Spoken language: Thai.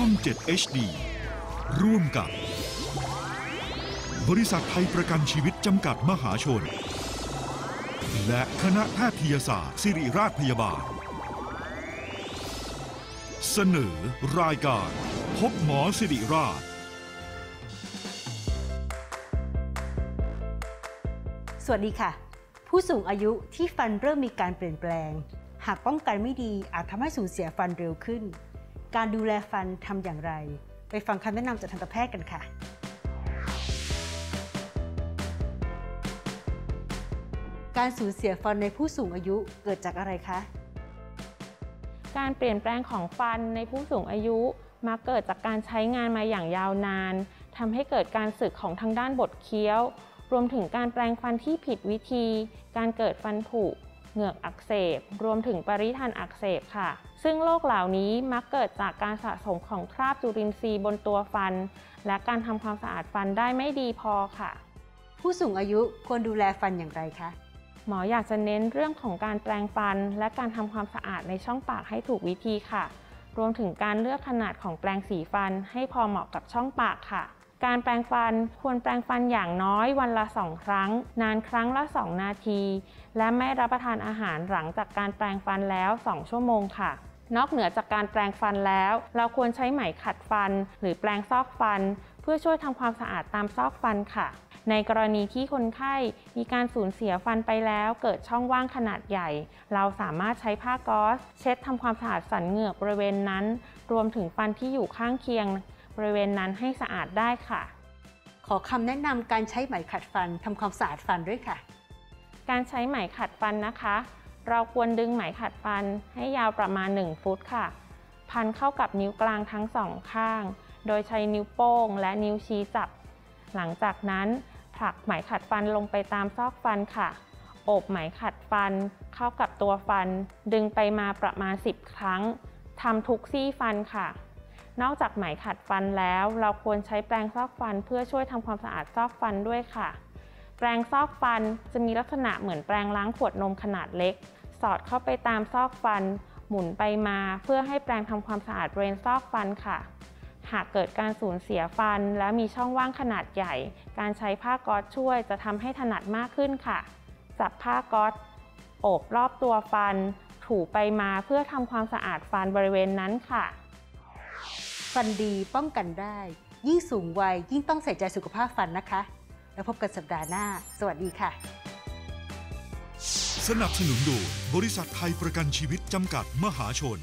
ช่อง 7 HD ร่วมกับ บริษัทไทยประกันชีวิตจำกัดมหาชน และคณะแพทยศาสตร์ ศิริราชพยาบาล เสนอรายการ พบหมอสิริราช สวัสดีค่ะ ผู้สูงอายุที่ฟันเริ่มมีการเปลี่ยนแปลง หากป้องกันไม่ดีอาจทำให้สูญเสียฟันเร็วขึ้น การดูแลฟันทำอย่างไร ไปฟังคำแนะนำจากทันตแพทย์กันค่ะ การสูญเสียฟันในผู้สูงอายุเกิดจากอะไรคะ การเปลี่ยนแปลงของฟันในผู้สูงอายุมักเกิดจากการใช้งานมาอย่างยาวนานทำให้เกิดการสึกของทางด้านบดเคี้ยว รวมถึงการแปลงฟันที่ผิดวิธี การเกิดฟันผุ เหงือกอักเสบ รวมถึงปริทันอักเสบค่ะ ซึ่งโรคเหล่านี้มักเกิดจากการสะสมของคราบจุลินทรีย์บนตัวฟัน และการทำความสะอาดฟันได้ไม่ดีพอค่ะ ผู้สูงอายุควรดูแลฟันอย่างไรคะหมออยากจะเน้นเรื่องของการแปลงฟัน และการทำความสะอาดในช่องปากให้ถูกวิธีค่ะ รวมถึงการเลือกขนาดของแปลงสีฟันให้พอเหมาะกับช่องปากค่ะ การแปลงฟันควรแปลงฟันอย่างน้อยวันละ 2 ครั้ง นานครั้งละ 2 นาที และไม่รับประทานอาหารหลังจากการแปลงฟันแล้ว 2 ชั่วโมงค่ะ นอกเหนือจากการแปลงฟันแล้ว เราควรใช้ไหมขัดฟัน หรือแปลงซอกฟัน เพื่อช่วยทำความสะอาดตามซอกฟันค่ะ ในกรณีที่คนไข้มีการสูญเสียฟันไปแล้ว เกิดช่องว่างขนาดใหญ่ เราสามารถใช้ผ้าก๊อซเช็ดทำความสะอาดสันเหงือกบริเวณนั้น รวมถึงฟันที่อยู่ข้างเคียง บริเวณนั้นให้สะอาดได้ค่ะ ขอคำแนะนำการใช้ไหมขัดฟันทำความสะอาดฟันด้วยค่ะ การใช้ไหมขัดฟันนะคะ เราควรดึงไหมขัดฟันให้ยาวประมาณ 1 ฟุตค่ะ พันเข้ากับนิ้วกลางทั้งสองข้าง โดยใช้นิ้วโป้งและนิ้วชี้จับ หลังจากนั้นผลักไหมขัดฟันลงไปตามซอกฟันค่ะโอบไหมขัดฟันเข้ากับตัวฟัน ดึงไปมาประมาณ 10 ครั้งทำทุกซี่ฟันค่ะ นอกจากไหมขัดฟันแล้ว เราควรใช้แปรงซอกฟันเพื่อช่วยทำความสะอาดซอกฟันด้วยค่ะ แปรงซอกฟันจะมีลักษณะเหมือนแปรงล้างขวดนมขนาดเล็ก สอดเข้าไปตามซอกฟัน หมุนไปมาเพื่อให้แปรงทำความสะอาดบริเวณซอกฟันค่ะ หากเกิดการสูญเสียฟันและมีช่องว่างขนาดใหญ่ การใช้ผ้าก๊อซช่วยจะทำให้ถนัดมากขึ้นค่ะ จับผ้าก๊อซโอบรอบตัวฟัน ถูไปมาเพื่อทำความสะอาดฟันบริเวณนั้นค่ะ ฟันดีป้องกันได้ ยิ่งสูงวัยยิ่งต้องใส่ใจสุขภาพฟันนะคะ แล้วพบกันสัปดาห์หน้า สวัสดีค่ะ สนับสนุนโดยบริษัทไทยประกันชีวิตจำกัดมหาชน